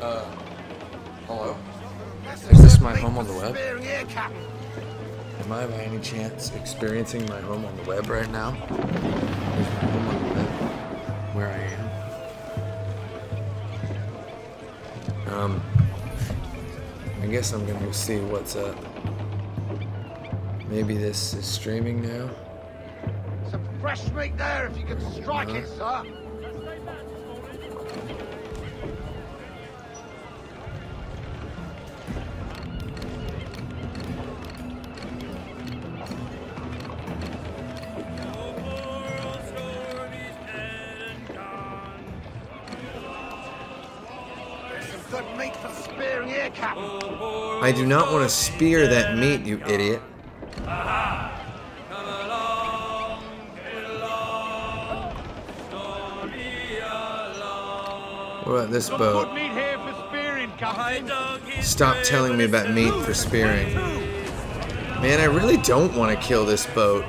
Uh, hello? Is this my home on the web? Am I by any chance experiencing my home on the web right now? Is my home on the web where I am? Um, I guess I'm gonna go see what's up. Maybe this is streaming now? Some fresh meat there if you can strike it, sir. I do not want to spear that meat, you idiot. What about this boat? meat here for spearing, Captain. Stop telling me about meat for spearing. Man, I really don't want to kill this boat.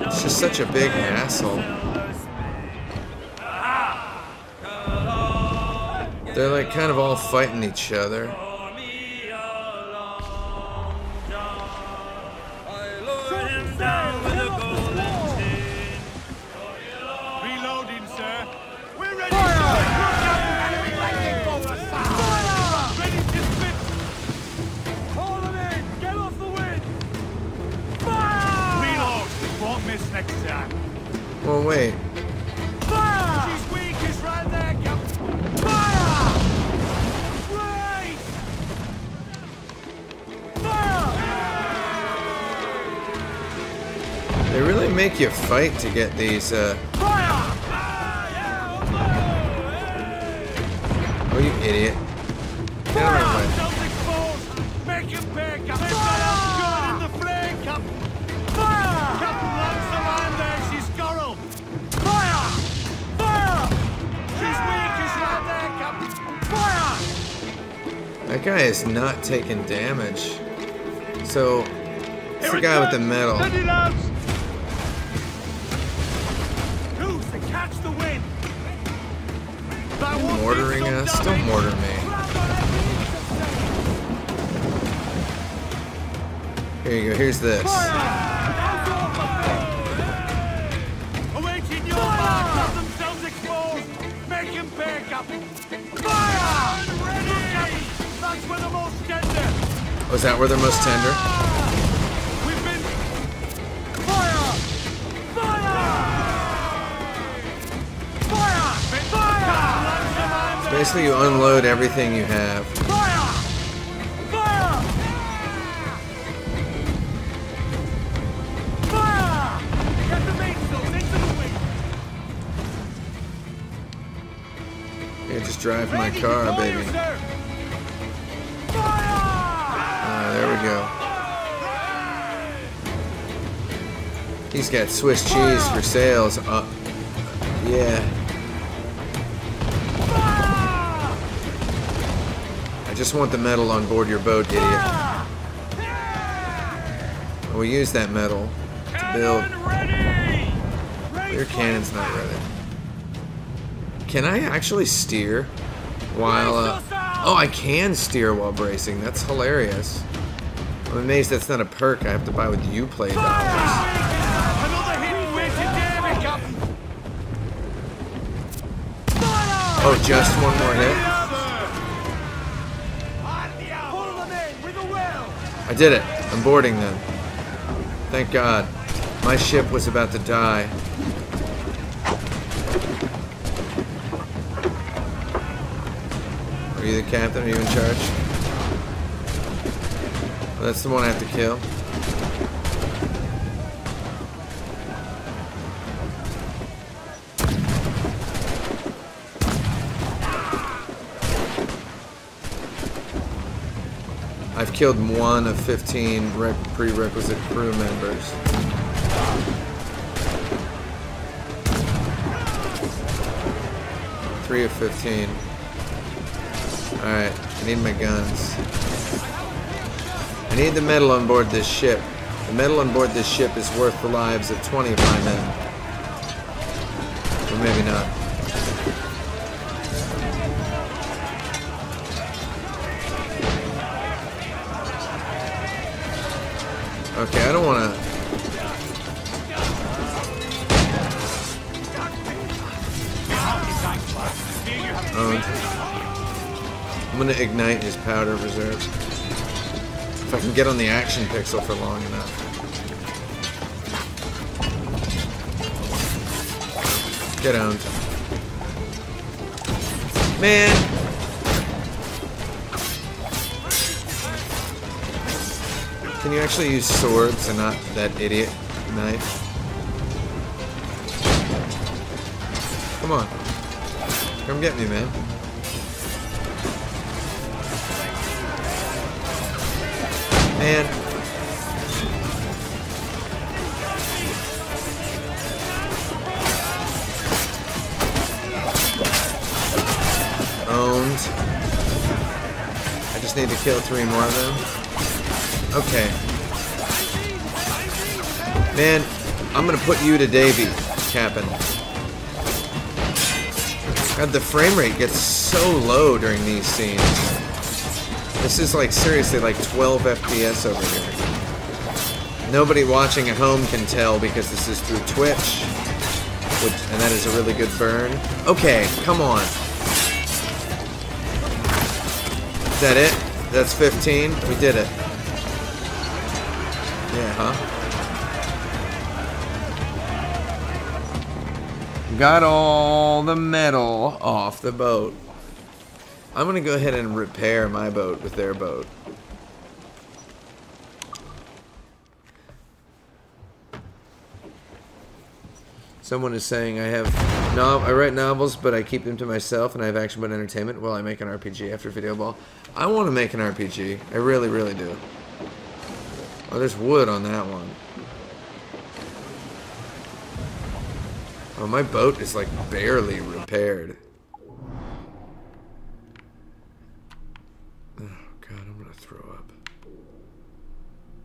It's just such a big hassle. They're like kind of all fighting each other. Make you fight to get these, uh... Oh, you idiot. Get out of my! That guy is not taking damage. So, it's the guy with the metal. Mortaring us? Don't mortar me. Here you go, here's this. Awaiting your mark, have themselves exposed. Make him pay, Captain. Fire! Ready! Captain, that's where the most tender. Was that where they're most tender? Basically, you unload everything you have. Fire! Fire! Fire! Get the mainsails into the wind. You just drive my car, baby. Ah, there we go. He's got Swiss cheese for sales. Uh, yeah. Just want the metal on board your boat, idiot. We'll use that metal to build. Your cannon's not ready. Can I actually steer while, uh... Oh, I can steer while bracing. That's hilarious. I'm amazed that's not a perk I have to buy with Uplay dollars. Another hidden way to David, Captain. Oh, just one more hit? I did it. I'm boarding them. Thank God. My ship was about to die. Are you the captain? Are you in charge? That's the one I have to kill. Killed one of 15 prerequisite crew members. Three of 15. Alright, I need my guns. I need the metal on board this ship. The metal on board this ship is worth the lives of 20 of my men. I don't want to... Um, owned. I'm gonna ignite his powder reserves. If I can get on the action pixel for long enough. Get owned. Man! Can you actually use swords and not that idiot knife? Come on. Come get me, man. Man. Owned. I just need to kill three more of them. Okay. Man, I'm gonna put you to Davy, Captain. God, the frame rate gets so low during these scenes. This is like seriously like 12 FPS over here. Nobody watching at home can tell because this is through Twitch. Which, and that is a really good burn. Okay, come on. Is that it? That's 15? We did it. Yeah, huh? Got all the metal off the boat. I'm gonna go ahead and repair my boat with their boat. Someone is saying I have no I write novels but I keep them to myself and I have action but entertainment while I make an RPG after video ball. I want to make an RPG. I really, really do. Oh, there's wood on that one. Oh, my boat is like barely repaired. Oh god, I'm gonna throw up.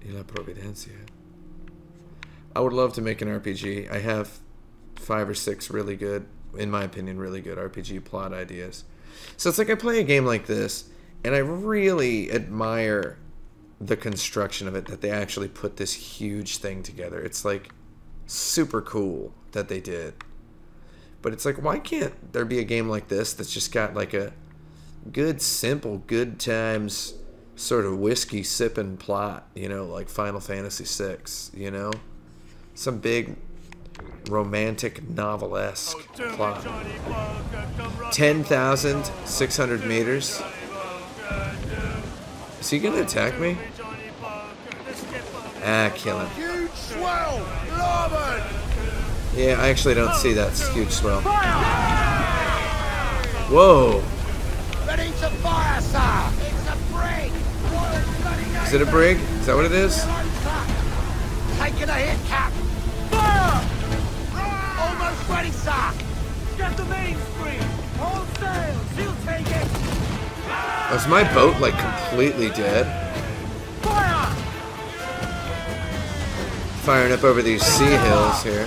Y la Providencia. I would love to make an RPG. I have five or six really good, in my opinion, really good RPG plot ideas. So it's like I play a game like this, and I really admire the construction of it that they actually put this huge thing together. It's like super cool that they did. But it's like, why can't there be a game like this that's just got like a good, simple, good times sort of whiskey sipping plot, you know, like Final Fantasy VI, you know? Some big romantic novelesque plot. 10,600 meters. Is he gonna attack me? Ah, kill him. Huge swell! Larboard! Yeah, I actually don't see that huge swell. Whoa! Ready to fire, sir! It's a brig! Is it a brig? Is that what it is? Taking a hit, Cap! Fire! Almost ready, sir! Get the mainspring! Hold sail! Was my boat like completely dead? Firing up over these sea hills here.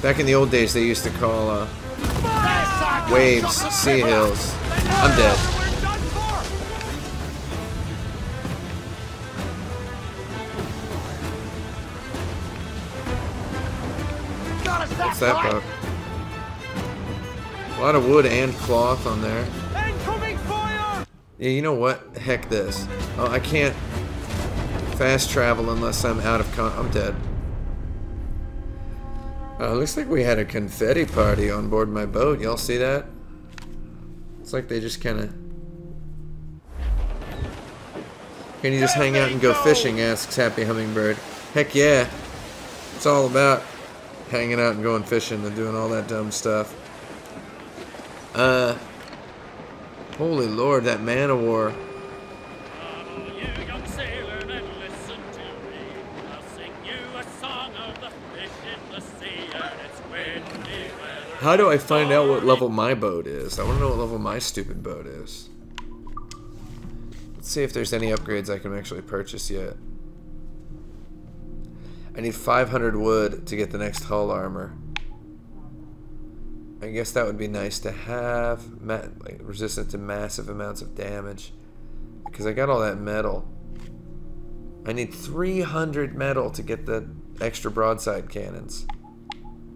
Back in the old days, they used to call uh, waves sea hills. I'm dead. What's that boat? A lot of wood and cloth on there. Yeah, you know what? Heck this. Oh, I can't fast travel unless I'm out of con- I'm dead. Oh, looks like we had a confetti party on board my boat. Y'all see that? It's like they just kind of... Can you just hang out and go fishing? Asks Happy Hummingbird. Heck yeah. It's all about hanging out and going fishing and doing all that dumb stuff. Uh... Holy lord, that man of war. How do I find out what level my boat is? I want to know what level my stupid boat is. Let's see if there's any upgrades I can actually purchase yet. I need 500 wood to get the next hull armor. I guess that would be nice to have. Like, resistant to massive amounts of damage. Because I got all that metal. I need 300 metal to get the extra broadside cannons.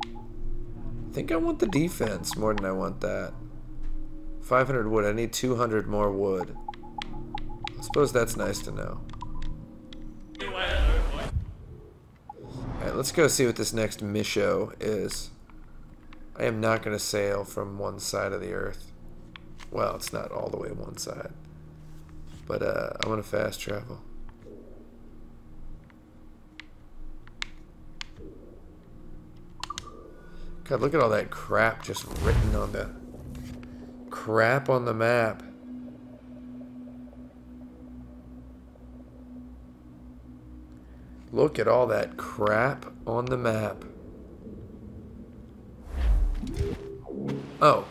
I think I want the defense more than I want that. 500 wood. I need 200 more wood. I suppose that's nice to know. Alright, let's go see what this next Misho is. I am not going to sail from one side of the earth. Well, it's not all the way one side. But uh, I want to fast travel. God, look at all that crap just written on the crap on the map. Look at all that crap on the map. Oh.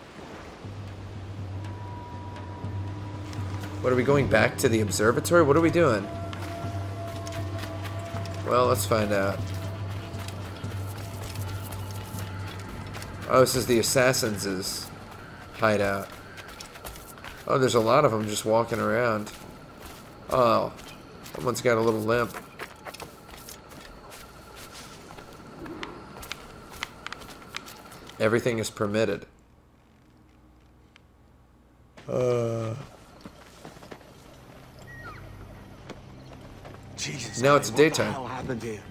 What are we going back to the observatory? What are we doing? Well, let's find out. Oh, this is the assassins' hideout. Oh, there's a lot of them just walking around. Oh, someone's got a little limp. Everything is permitted. Uh. Jesus. Now it's What daytime. What hell happened here?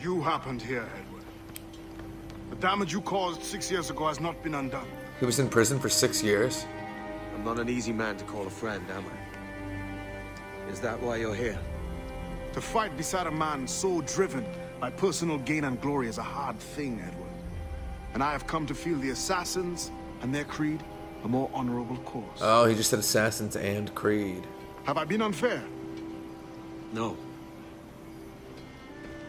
You happened here, Edward. The damage you caused six years ago has not been undone. He was in prison for six years. I'm not an easy man to call a friend, am I? Is that why you're here? To fight beside a man so driven by personal gain and glory is a hard thing, Edward. And I have come to feel the assassins and their creed a more honorable course. Oh, he just said assassins and Creed. have I been unfair? No.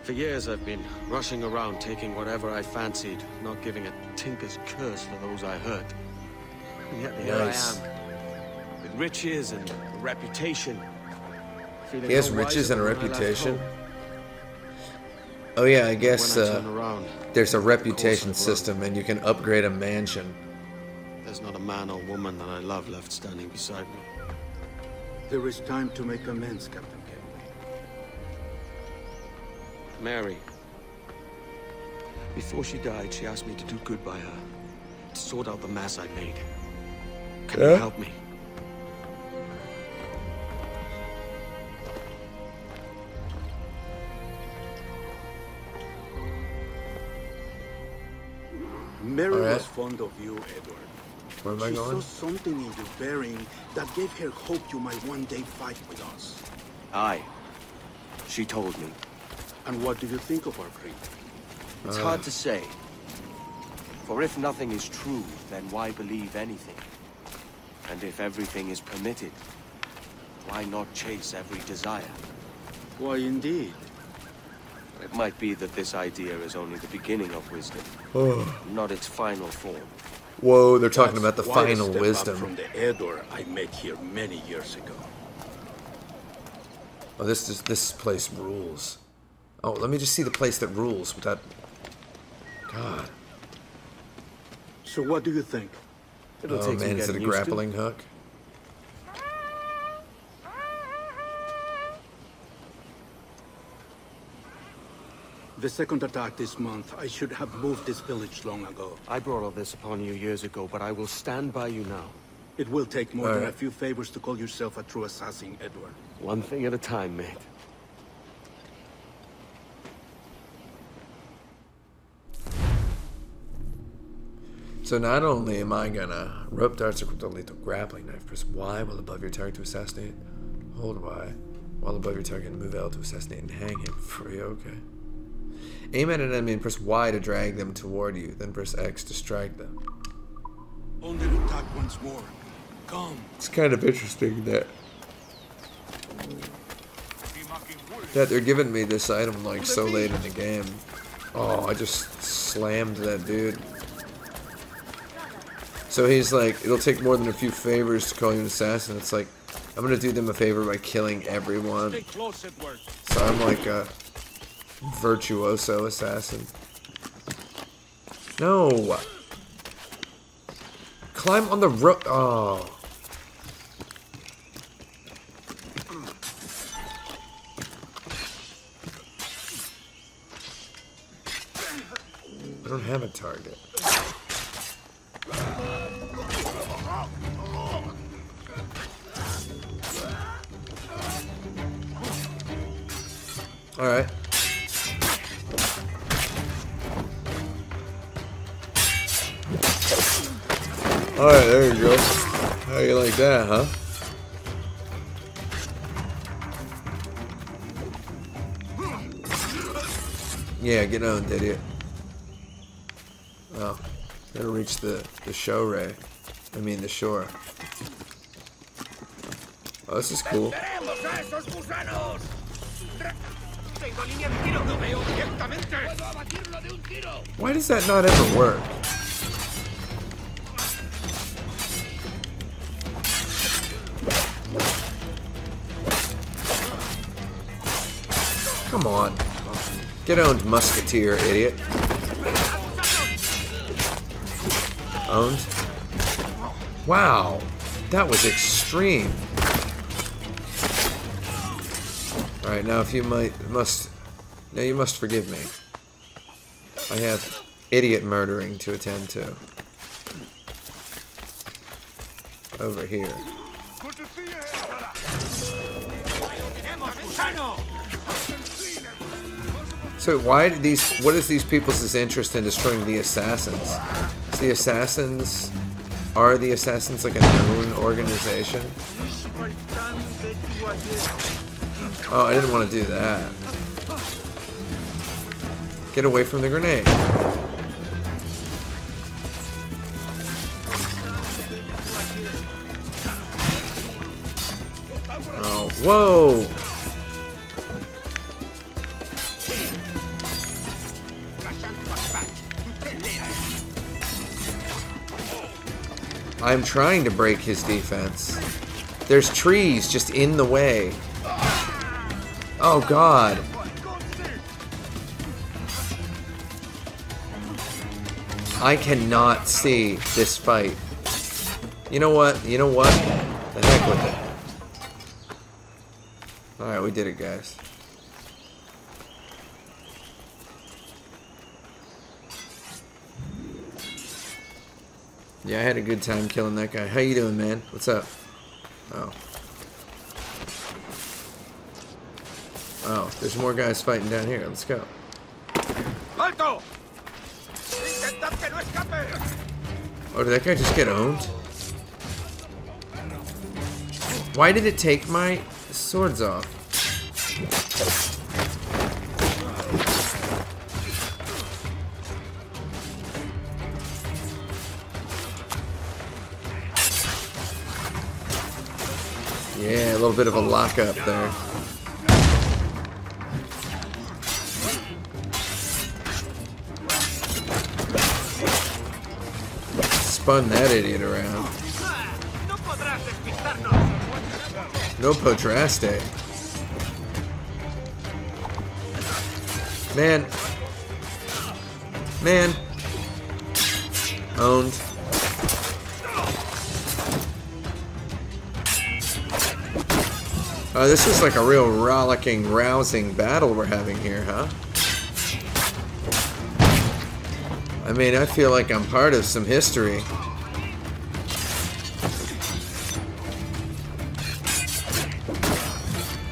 For years I've been rushing around taking whatever I fancied, not giving a tinker's curse for those I hurt. And yet here Nice. I am, with riches and a reputation. feeling He has no riches and a than when I left reputation. Oh yeah, I guess uh, around, there's a reputation system, and you can upgrade a mansion. There's not a man or woman that I love left standing beside me. There is time to make amends, Captain Kenway. Mary. Before she died, she asked me to do good by her. To sort out the mess I made. Can you help me? Mary All right. was fond of you, Edward. Where am I she going? saw something in your bearing that gave her hope you might one day fight with us. Aye. She told me. And what do you think of our creed? It's hard uh. to say. For if nothing is true, then why believe anything? And if everything is permitted, why not chase every desire? Why, indeed. It might be that this idea is only the beginning of wisdom, oh. not its final form. Whoa, they're talking about the quite a final step up wisdom. from the Edward I met here many years ago. Oh, this is this place rules. Oh, let me just see the place that rules without. God. So what do you think? Oh, It'll Oh take man, is it a getting to. grappling hook? The second attack this month, I should have moved this village long ago. I brought all this upon you years ago, but I will stand by you now. It will take more than a few favors to call yourself a true assassin, Edward. One thing at a time, mate. So not only am I gonna rope darts equipped with a lethal grappling knife, press Y while above your target to assassinate. Hold Y while above your target and move L to assassinate and hang him free. Okay. Aim at an enemy and press Y to drag them toward you. Then press X to strike them. Only to attack once more. Come. It's kind of interesting that that they're giving me this item like so late in the game. Oh, I just slammed that dude. So he's like, it'll take more than a few favors to call you an assassin. It's like, I'm gonna do them a favor by killing everyone. Stay close, Edward. So I'm like a virtuoso assassin. No! Climb on the rope. Oh. I don't have a target. Alright. How you like that, huh? Yeah, get owned, idiot. Oh, gotta reach the, the show ray. I mean, the shore. Oh, this is cool. ¡Tenemos a esos gusanos! ¡Tengo línea de tiro! ¡Lo veo directamente! ¡Puedo abatirlo de un tiro! Why does that not ever work? Come on. Get owned, musketeer, idiot. Owned. Wow. That was extreme. Alright, now if you might must now you must forgive me. I have idiot murdering to attend to. Over here. So why did these? What is these people's interest in destroying the assassins? The assassins are the assassins like a known organization? Oh, I didn't want to do that. Get away from the grenade. Oh, whoa! I'm trying to break his defense. There's trees just in the way. Oh god. I cannot see this fight. You know what? You know what? The heck with it. Alright, we did it, guys. Yeah, I had a good time killing that guy. How you doing, man? What's up? Oh. Oh, there's more guys fighting down here. Let's go. ¡Alto! ¡Intentad que no escape! Oh, did that guy just get owned? Why did it take my swords off? A little bit of a lockup there. Spun that idiot around. ¡No Podraste. Man. Man. Owned. Oh, this is like a real rollicking, rousing battle we're having here, huh? I mean, I feel like I'm part of some history.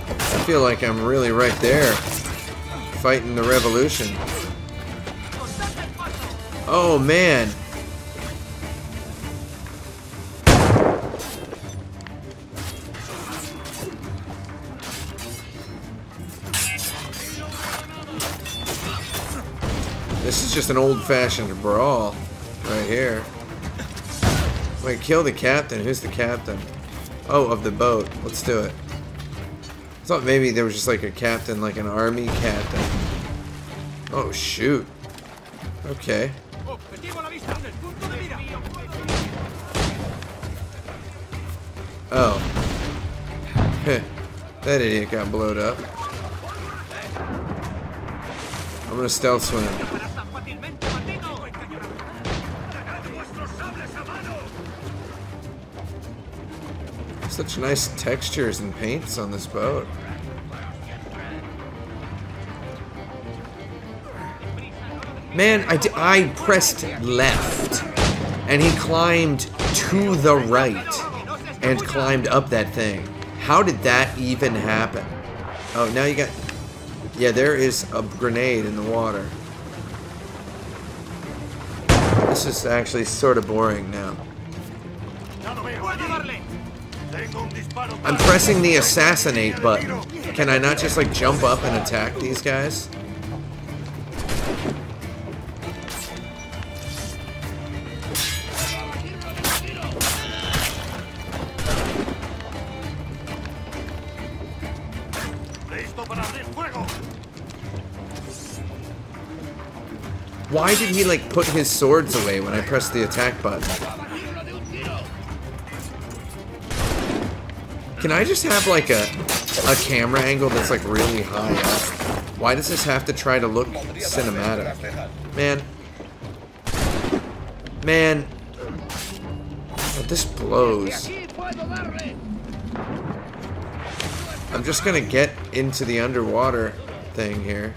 I feel like I'm really right there, fighting the revolution. Oh man. Just an old-fashioned brawl right here. Wait, kill the captain. Who's the captain? Oh, of the boat. Let's do it. I thought maybe there was just like a captain, like an army captain. Oh, shoot. Okay. Oh. That idiot got blowed up. I'm gonna stealth swim. Such nice textures and paints on this boat. Man, I, I pressed left, and he climbed to the right, and climbed up that thing. How did that even happen? Oh, now you got... Yeah, there is a grenade in the water. This is actually sort of boring now. I'm pressing the assassinate button. Can I not just like jump up and attack these guys? Why did he like put his swords away when I pressed the attack button? Can I just have like a a camera angle that's like really high? Why does this have to try to look cinematic? Man. Man. Oh, this blows. I'm just gonna get into the underwater thing here.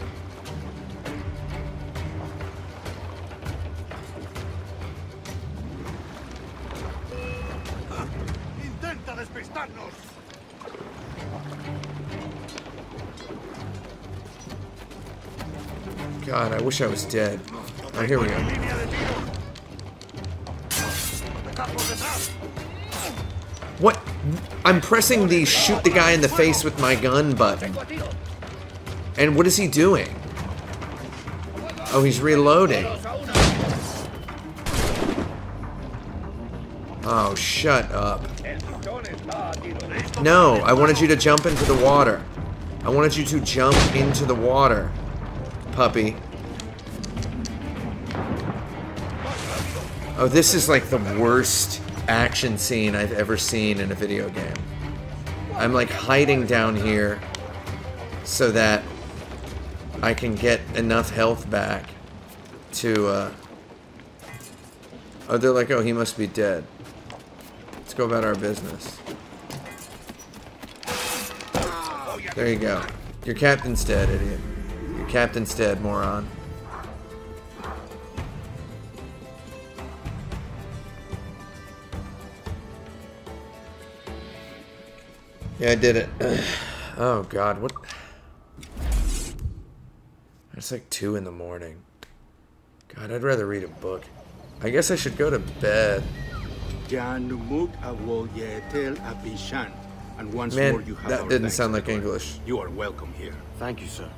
I wish I was dead. Oh, here we go. What? I'm pressing the shoot the guy in the face with my gun button. And what is he doing? Oh, he's reloading. Oh, shut up. No, I wanted you to jump into the water. I wanted you to jump into the water, puppy. Oh, this is like the worst action scene I've ever seen in a video game. I'm like hiding down here so that I can get enough health back to, uh... Oh, they're like, oh, he must be dead. Let's go about our business. There you go. Your captain's dead, idiot. Your captain's dead, moron. Yeah, I did it. oh god, what? It's like 2 in the morning. God, I'd rather read a book. I guess I should go to bed. Janumuk awol yetel abishan. And once Man, more you have that didn't sound like English. You are welcome here. Thank you, sir.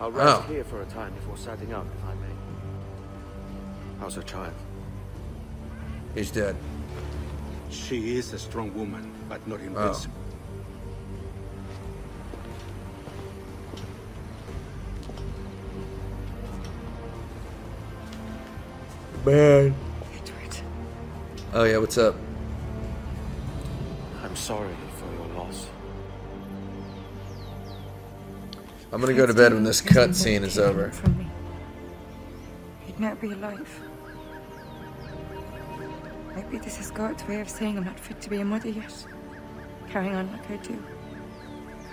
I'll oh. rest Oh. here for a time before setting out, if I may. How's her child? He's dead. She is a strong woman, but not Oh. Man. Oh yeah, what's up? I'm sorry for your loss. I'm gonna go to bed when this cutscene is over. From me. He'd not be alive. Maybe this is God's way of saying I'm not fit to be a mother yet. Carrying on like I do.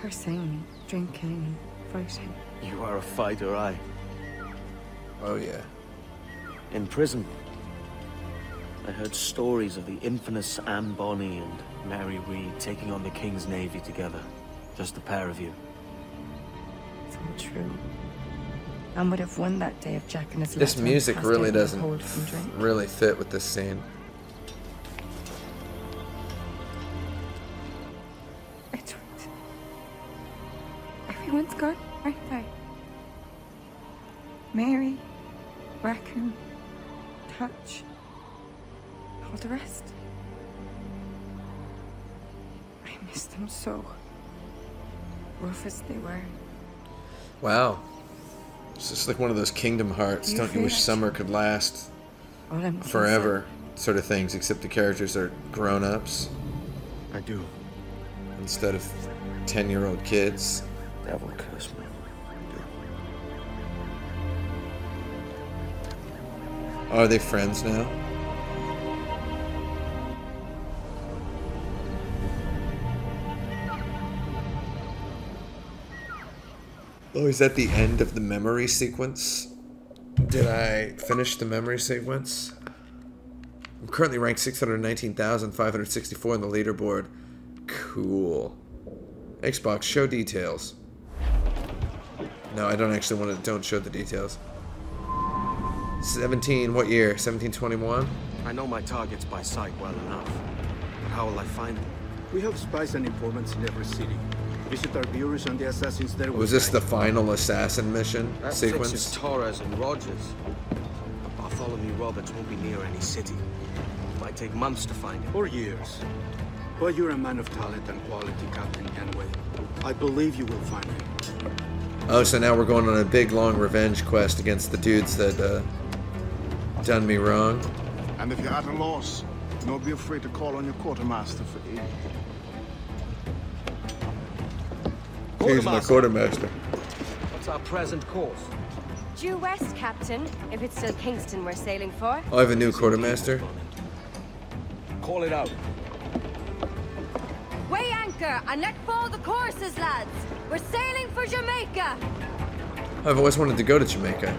Cursing, drinking, fighting. You are a fighter, I. Oh yeah. In prison, I heard stories of the infamous Anne Bonny and Mary Read taking on the King's Navy together. Just the pair of you. It's all true. Anne would have won that day if Jack and his This music really out in the doesn't cold from drink. really fit with this scene. Like one of those Kingdom Hearts. You Don't you wish it? summer could last All I'm missing is forever? Sort of things, except the characters are grown ups I do. instead of 10 year old kids. Devil curse me. Are they friends now? Oh, is that the end of the memory sequence? Did I finish the memory sequence? I'm currently ranked 619,564 on the leaderboard. Cool. Xbox, show details. No, I don't actually want to. Don't show the details. 17, what year? 1721? I know my targets by sight well enough. But how will I find them? We have spies and informants in every city. Visit our bureaus and the assassins there. Was this the final assassin mission That sequence? fixes Torres and Rogers. But Bartholomew Roberts won't be near any city. It might take months to find him. Or years. But you're a man of talent and quality, Captain Kenway. I believe you will find him. Oh, so now we're going on a big long revenge quest against the dudes that uh, done me wrong. And if you're at a loss, don't be afraid to call on your quartermaster for aid. Here's my quartermaster. What's our present course? Due west, Captain, if it's still Kingston we're sailing for. Oh, I have a new quartermaster. Call it out. Weigh anchor and let fall the courses, lads. We're sailing for Jamaica. I've always wanted to go to Jamaica.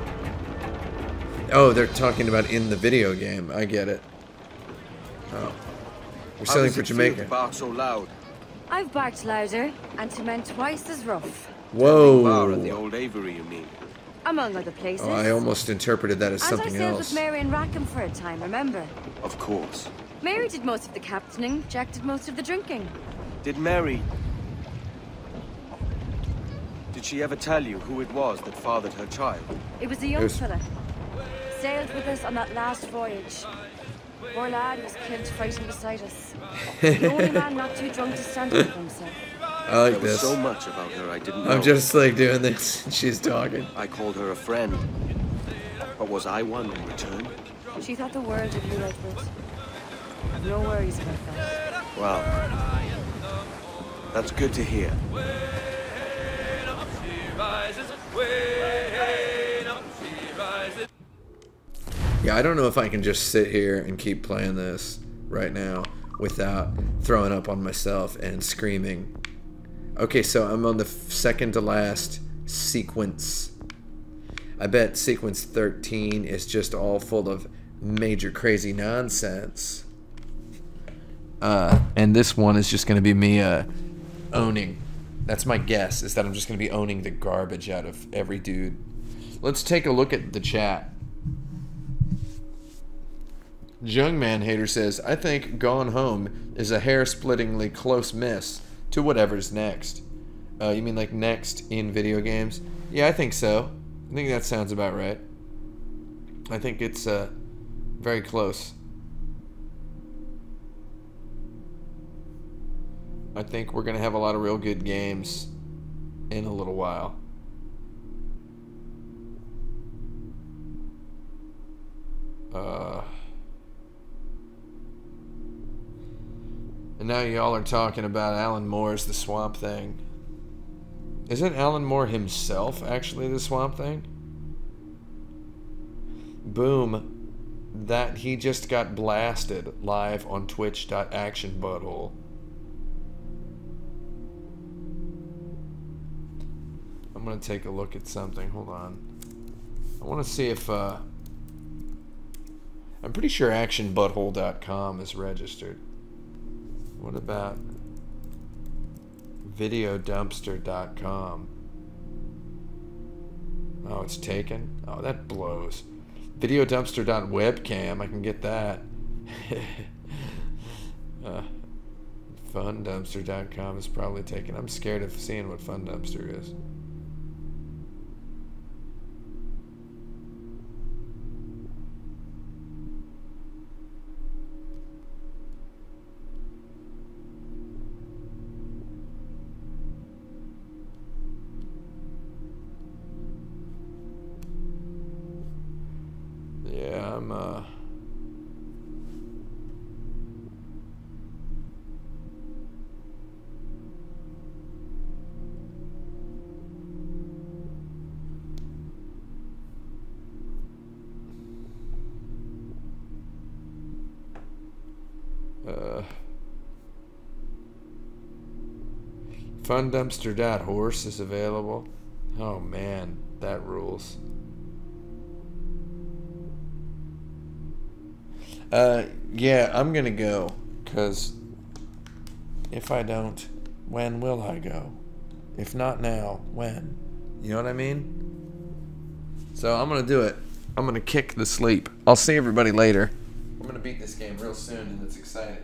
Oh, they're talking about in the video game. I get it. Oh. We're How sailing does for it feel Jamaica. to bark so loud? I've barked louder and to men twice as rough, Whoa. Bar at the old Avery, you mean? among other places. Oh, I almost interpreted that as and I sailed else. with Mary and Rackham for a time, remember? Of course. Mary did most of the captaining, Jack did most of the drinking. Did Mary... Did she ever tell you who it was that fathered her child? It was a young Yes. fella. Sailed with us on that last voyage. Poor lad was killed fighting beside us. the only man not too drunk to stand up for himself. I like There was this. so much about her I didn't know. I'm just like doing this. She's talking. I called her a friend. But was I one in return? She thought the world of you, like this. No worries about that. Well, that's good to hear. Yeah, I don't know if I can just sit here and keep playing this right now without throwing up on myself and screaming. Okay, so I'm on the second to last sequence. I bet sequence 13 is just all full of major crazy nonsense. Uh, and this one is just going to be me uh, owning. That's my guess, is that I'm just going to be owning the garbage out of every dude. Let's take a look at the chat. Young Man Hater says, I think Gone Home is a hair splittingly close miss to whatever's next. Uh, you mean like next in video games? Yeah, I think so. I think that sounds about right. I think it's uh, very close. I think we're going to have a lot of real good games in a little while. Uh. And now y'all are talking about Alan Moore's The Swamp Thing. Isn't Alan Moore himself actually the Swamp Thing? Boom. That he just got blasted live on twitch.action butthole. I'm gonna take a look at something. Hold on. I wanna see if uh I'm pretty sure actionbutthole.com is registered. What about videodumpster.com? Oh, it's taken? Oh, that blows. Videodumpster.webcam, I can get that. uh, fundumpster.com is probably taken. I'm scared of seeing what Fundumpster is. Uh Uh Fundumpster.horse is available. Oh man, that rules. Uh, yeah, I'm gonna go. Cause if I don't, when will I go? If not now, when? You know what I mean? So I'm gonna do it. I'm gonna kick the sleep. I'll see everybody later. I'm gonna beat this game real soon, and it's exciting.